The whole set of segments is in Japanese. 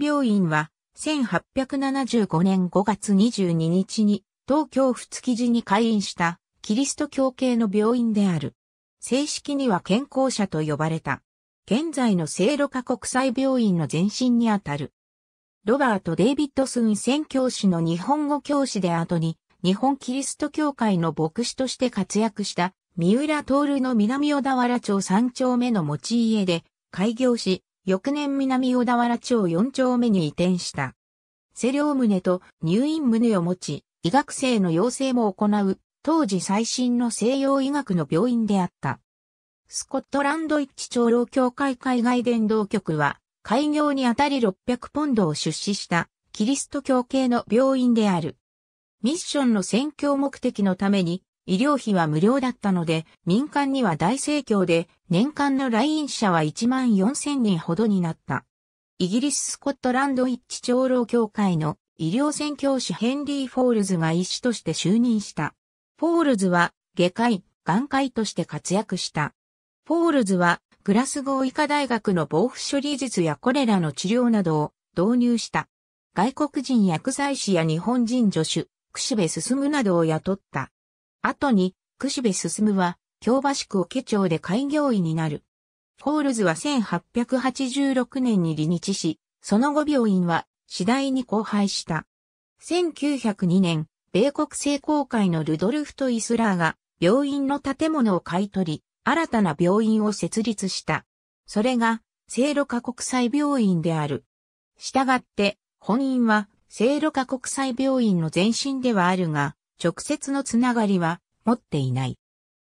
病院は、1875年5月22日に、東京府築地に開院した、キリスト教系の病院である。正式には健康者と呼ばれた。現在の聖路加国際病院の前身にあたる。ロバート・デイビッドスン宣教師の日本語教師で後に、日本キリスト教会の牧師として活躍した三浦徹の南小田原町三丁目の持ち家で開業し、翌年南小田原町四丁目に移転した。施療棟と入院棟を持ち、医学生の養成も行う、当時最新の西洋医学の病院であった。スコットランド一致長老協会海外伝道局は、開業にあたり600ポンドを出資したキリスト教系の病院である。ミッションの宣教目的のために医療費は無料だったので、民間には大盛況で、年間の来院者は1万4千人ほどになった。イギリス・スコットランド一致長老教会の医療宣教師ヘンリー・フォールズが医師として就任した。フォールズは外科医、眼科医として活躍した。フォールズはグラスゴー医科大学の防腐処理術やコレラの治療などを導入した。外国人薬剤師や日本人助手、串部進などを雇った。後に、串部進は、京橋区桶町で開業医になる。フォールズは1886年に離日し、その後病院は次第に荒廃した。1902年、米国聖公会のルドルフ・トイスラーが病院の建物を買い取り、新たな病院を設立した。それが、聖路加国際病院である。したがって、本院は、聖路加国際病院の前身ではあるが、直接のつながりは持っていない。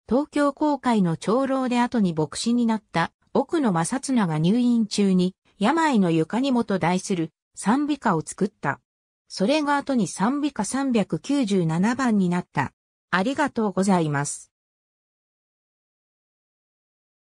東京公会の長老で後に牧師になった奥野正綱が入院中に病の床にもと題する賛美歌を作った。それが後に賛美歌397番になった。ありがとうございます。